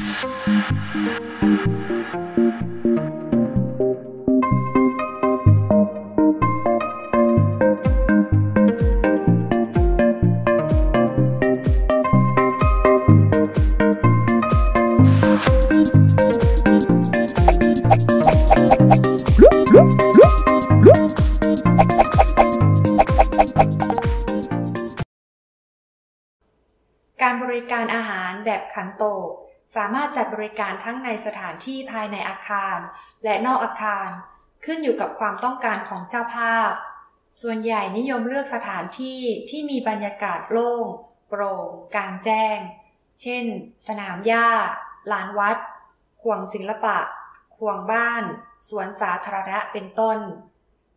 การบริการอาหารแบบขันโตก สามารถจัดบริการทั้งในสถานที่ภายในอาคาร และนอกอาคาร ขึ้นอยู่กับความต้องการของเจ้าภาพ ส่วนใหญ่นิยมเลือกสถานที่ที่มีบรรยากาศโล่ง โปร่งกลางแจ้ง เช่น สนามหญ้า ลานวัด ขวงศิลปะ ขวงบ้าน สวนสาธารณะเป็นต้น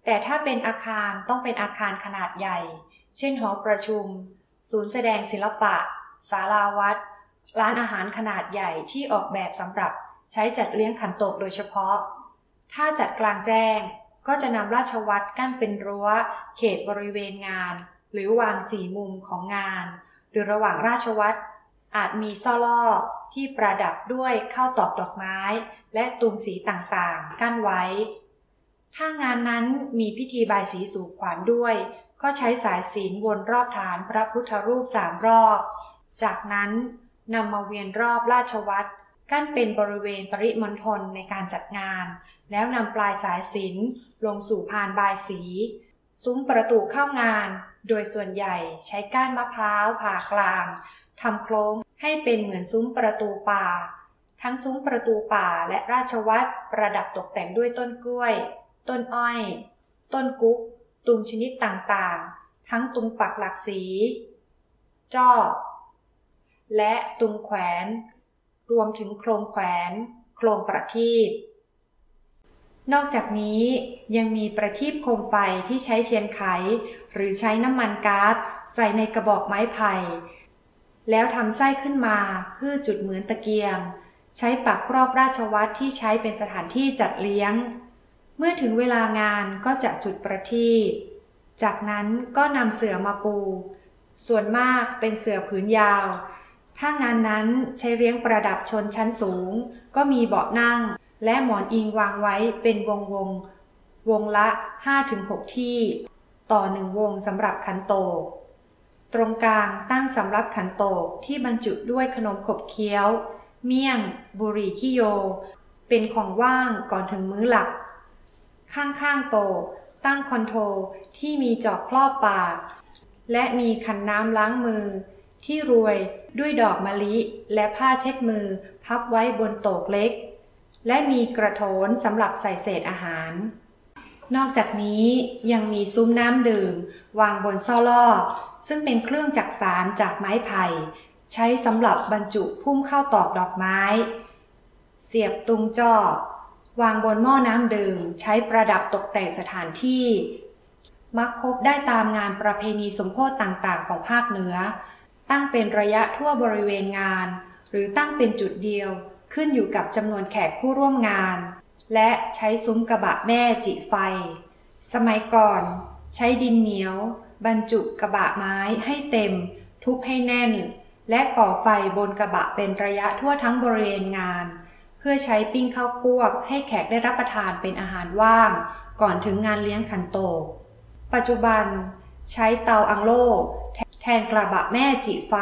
แต่ถ้าเป็นอาคารต้องเป็นอาคารขนาดใหญ่ เช่นหอประชุม ศูนย์แสดงศิลปะ ศาลาวัด ร้านอาหารขนาดใหญ่ที่ออกแบบสำหรับใช้จัดเลี้ยงขันโตกโดยเฉพาะ ถ้าจัดกลางแจ้งก็จะนำราชวัตรกั้นเป็นรั้ว เขตบริเวณงาน หรือวางสี่มุมของงาน หรือระหว่างราชวัตรอาจมีซ่อล่อที่ประดับด้วยข้าวตอกดอกไม้ และตุงสีต่างๆ กั้นไว้ ถ้างานนั้นมีพิธีบายสีสู่ขวัญด้วย ก็ใช้สายศีลวนรอบฐานพระพุทธรูปสามรอบ จากนั้น นำมาเวียนรอบราชวัตรกั้นเป็นบริเวณปริมณฑลในการจัดงาน แล้วนำปลายสายสินลงสู่พานบายสี ซุ้มประตูเข้างาน โดยส่วนใหญ่ใช้ก้านมะพร้าวผ่ากลางทำโครงให้เป็นเหมือนซุ้มประตูป่า ทั้งซุ้มประตูป่าและราชวัตรประดับตกแต่งด้วยต้นกล้วย ต้นอ้อย ต้นกุ๊ก ตุงชนิดต่างๆ ทั้งตุงปักหลักสี จ้อ และตุงแขวน รวมถึงโครงแขวน โครงประทีปนอกจากนี้ยังมีประทีปโคมไฟที่ใช้เทียนไข หรือใช้น้ำมันก๊าซใส่ในกระบอกไม้ไผ่ แล้วทำไส้ขึ้นมาเพื่อจุดเหมือนตะเกียง ใช้ปักรอบราชวัตรที่ใช้เป็นสถานที่จัดเลี้ยง เมื่อถึงเวลางานก็จะจุดประทีปจากนั้นก็นำเสือมาปู ส่วนมากเป็นเสือผืนยาว ถ้างานนั้นใช้เรียงประดับชนชั้นสูง ก็มีเบาะนั่ง และหมอนอิงวางไว้เป็นวงวง วงละ 5-6 ที่ ต่อหนึ่งวงสำหรับขันโตก ตรงกลางตั้งสำหรับขันโตกที่บรรจุด้วยขนมขบเคี้ยว เมี่ยง บุหรี่ขี้โย เป็นของว่างก่อนถึงมื้อหลัก ข้างๆโตตั้งคอนโทรที่มีจอกครอบปาก และมีขันน้ำล้างมือ ที่รวยด้วยดอกมะลิและผ้าเช็ดมือพับไว้บนโต๊ะเล็ก และมีกระโถนสำหรับใส่เศษอาหาร นอกจากนี้ยังมีซุ้มน้ำดื่ม วางบนซ่อล่อ ซึ่งเป็นเครื่องจักสารจากไม้ไผ่ ใช้สำหรับบรรจุพุ่มข้าวตอกดอกไม้ เสียบตุงจอวางบนหม้อน้ำดื่ม ใช้ประดับตกแต่งสถานที่ มักพบได้ตามงานประเพณีสมโพธต่างๆ ของภาคเหนือ ตั้งเป็นระยะทั่วบริเวณงาน หรือตั้งเป็นจุดเดียว ขึ้นอยู่กับจำนวนแขกผู้ร่วมงาน และใช้ซุ้มกระบะแม่จิไฟ สมัยก่อน ใช้ดินเหนียว บรรจุกระบะไม้ให้เต็ม ทุบให้แน่น และก่อไฟบนกระบะเป็นระยะทั่วทั้งบริเวณงาน เพื่อใช้ปิ้งข้าวควบให้แขกได้รับประทานเป็นอาหารว่าง ก่อนถึงงานเลี้ยงขันโตปัจจุบัน ใช้เตาอังโลแทนกระบะแม่จิไฟ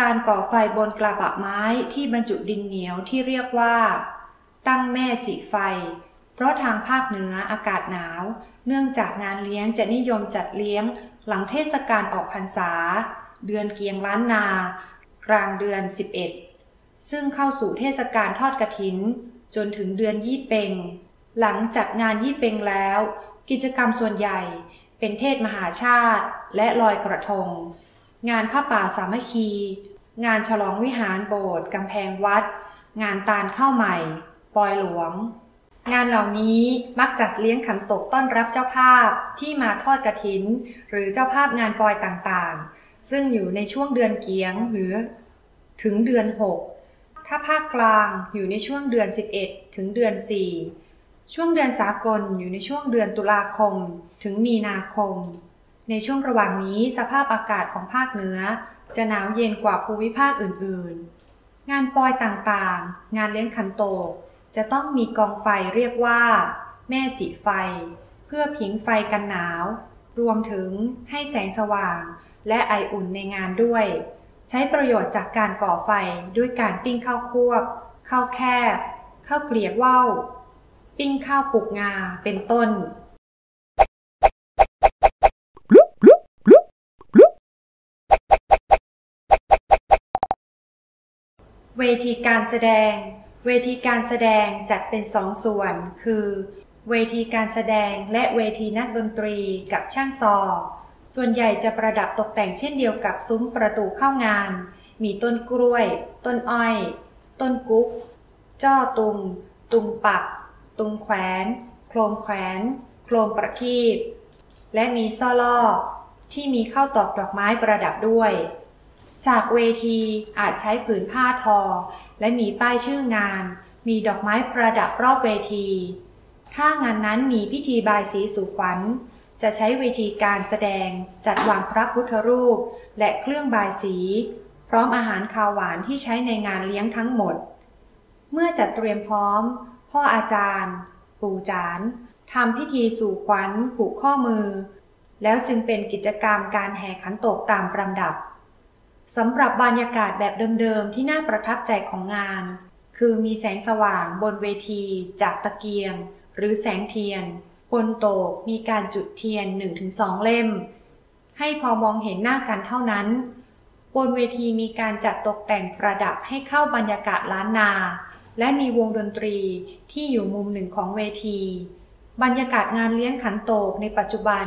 การก่อไฟบนกระบะไม้ที่บรรจุดินเหนียวที่เรียกว่า ตั้งแม่จิไฟ เพราะทางภาคเหนืออากาศหนาว เนื่องจากงานเลี้ยงจะนิยมจัดเลี้ยง หลังเทศกาลออกพรรษา เดือนเกียงล้านนา กลางเดือน 11 ซึ่งเข้าสู่เทศกาลทอดกระถิน จนถึงเดือนยี่เปงหลังจัดงานยี่เปงแล้ว กิจกรรมส่วนใหญ่ เป็นเทศมหาชาติและลอยกระทง งานผ้าป่าสามัคคี งานฉลองวิหารโบสถ์กำแพงวัด งานตาลเข้าใหม่ ปอยหลวง งานเหล่านี้มักจัดเลี้ยงขันตกต้อนรับเจ้าภาพที่มาทอดกระถิน หรือเจ้าภาพงานปอยต่างๆ ซึ่งอยู่ในช่วงเดือนเกียงหรือ ถึงเดือน 6 ถ้าภาคกลางอยู่ในช่วงเดือน 11 ถึงเดือน 4 ช่วงเดือนสากลอยู่ในช่วงเดือนตุลาคม ถึงมีนาคม ในช่วงระหว่างนี้สภาพอากาศของภาคเหนือ จะหนาวเย็นกว่าภูมิภาคอื่นๆ งานปอยต่างๆ งานเลี้ยงขันโตกจะต้องมีกองไฟเรียกว่า แม่จิไฟ เพื่อผิงไฟกันหนาว รวมถึงให้แสงสว่าง และไออุ่นในงานด้วย ใช้ประโยชน์จากการก่อไฟด้วยการปิ้งข้าวควบข้าวแคบข้าวเกลียบว่าว ปิ้งข้าวปลูกงาเป็นต้น เวทีการแสดง เวทีการแสดงจัดเป็นสองส่วน คือ เวทีการแสดงและเวทีนักดนตรีกับช่างซอ ส่วนใหญ่จะประดับตกแต่งเช่นเดียวกับซุ้มประตูเข้างาน มีต้นกล้วย ต้นอ้อย ต้นกุ๊ก จ้อตุง ตุงปัก ตุงแขวน โครมแขวน โครมประทีปและมีซ่อล่อที่มีเข้าตอกดอกไม้ประดับด้วย ฉากเวทีอาจใช้ผืนผ้าทอ และมีป้ายชื่องาน มีดอกไม้ประดับรอบเวที ถ้างานนั้นมีพิธีบายสีสู่ขวัญ จะใช้เวทีการแสดงจัดวางพระพุทธรูป และเครื่องบายสี พร้อมอาหารคาวหวานที่ใช้ในงานเลี้ยงทั้งหมด เมื่อจัดเตรียมพร้อม พ่ออาจารย์ ปู่จานทำพิธีสู่ขวัญผูกข้อมือ แล้วจึงเป็นกิจกรรมการแห่ขันโตกตามลำดับสำหรับบรรยากาศแบบเดิมๆที่น่าประทับใจของงาน คือมีแสงสว่างบนเวทีจากตะเกียง หรือแสงเทียนบนโตกมีการจุดเทียน 1-2 เล่ม ให้พอมองเห็นหน้ากันเท่านั้น บนเวทีมีการจัดตกแต่งประดับให้เข้าบรรยากาศล้านนา และมีวงดนตรีที่อยู่มุมหนึ่งของเวที บรรยากาศงานเลี้ยงขันโตกในปัจจุบัน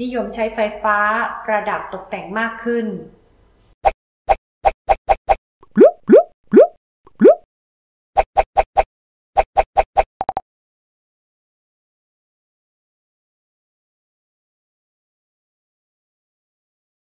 นิยมใช้ไฟฟ้าประดับตกแต่งมากขึ้น